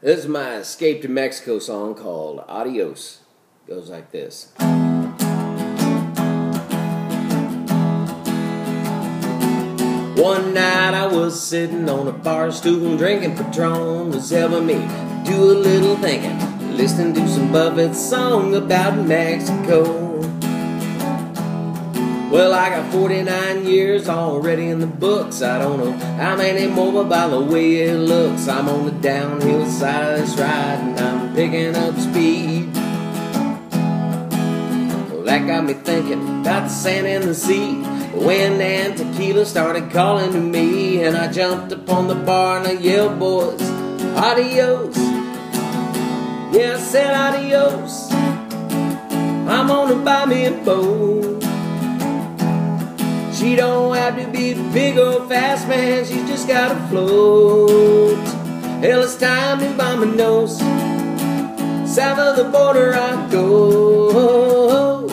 This is my Escape to Mexico song called Adios. Goes like this. One night I was sitting on a bar stool drinking Patron was helping me do a little thinking, listening to some Buffett song about Mexico. Well, I got 49 years already in the books. I don't know how many more, but by the way it looks, I'm on the downhill side of this ride and I'm picking up speed. Well, that got me thinking about the sand and the sea. Wind and tequila started calling to me, and I jumped upon the bar and I yelled, boys, adios. Yeah, I said adios. I'm gonna buy me a boat. She don't have to be big or fast, man. She's just gotta float. Hell, it's time to buy my nose. South of the border I go.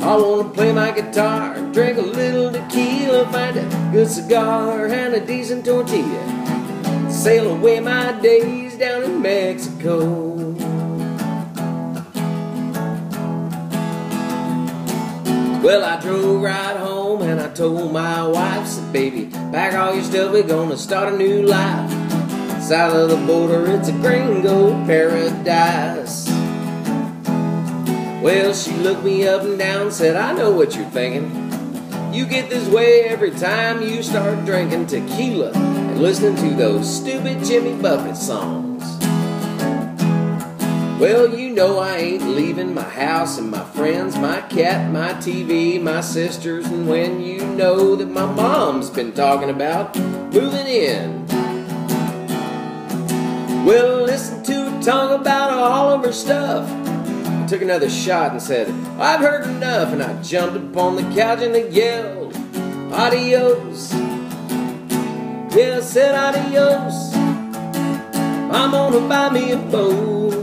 I wanna play my guitar, drink a little tequila, find a good cigar and a decent tortilla. Sail away my days down in Mexico. Well, I drove right home and I told my wife, said, baby, pack all your stuff, we're gonna start a new life. South of the border, it's a gringo paradise. Well, she looked me up and down, said, I know what you're thinking. You get this way every time you start drinking tequila and listening to those stupid Jimmy Buffett songs. Well, you know I ain't leaving my house and my friends, my cat, my TV, my sisters, and when you know that my mom's been talking about moving in. Well, listen to her talk about all of her stuff. I took another shot and said, I've heard enough, and I jumped upon the couch and I yelled, Adios. Yeah, I said adios. I'm gonna buy me a boat.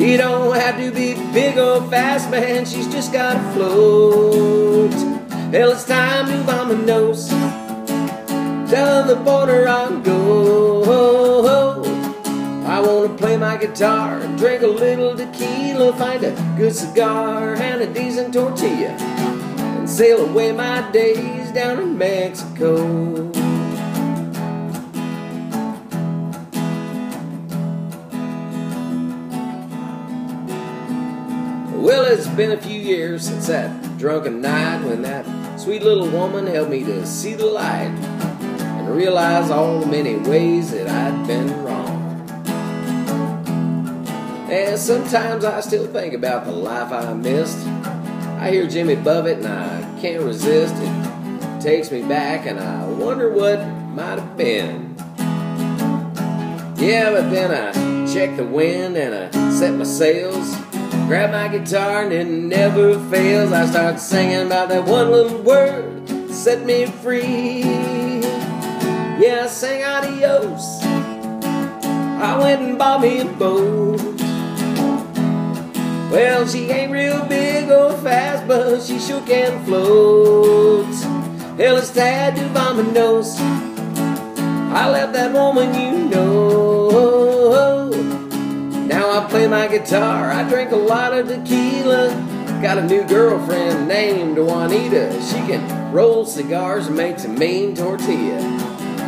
You don't have to be big or fast, man. She's just gotta float. Hell, it's time to nose. Down the border I go. I wanna play my guitar, drink a little tequila, find a good cigar and a decent tortilla, and sail away my days down in Mexico. Well, it's been a few years since that drunken night when that sweet little woman helped me to see the light and realize all the many ways that I'd been wrong. And sometimes I still think about the life I missed. I hear Jimmy Buffett and I can't resist. It takes me back and I wonder what might have been. Yeah, but then I check the wind and I set my sails. Grab my guitar and it never fails. I start singing about that one little word, set me free. Yeah, I sang adios. I went and bought me a boat. Well, she ain't real big or fast, but she sure can float. Hell, it's my nose. I left that woman, you know. I play my guitar, I drink a lot of tequila. Got a new girlfriend named Juanita. She can roll cigars and make some mean tortilla.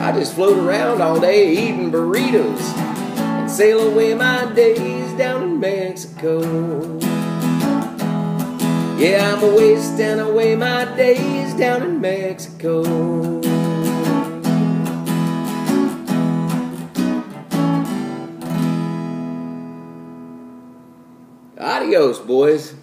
I just float around all day eating burritos and sail away my days down in Mexico. Yeah, I'm a wasting away my days down in Mexico. Adios, boys.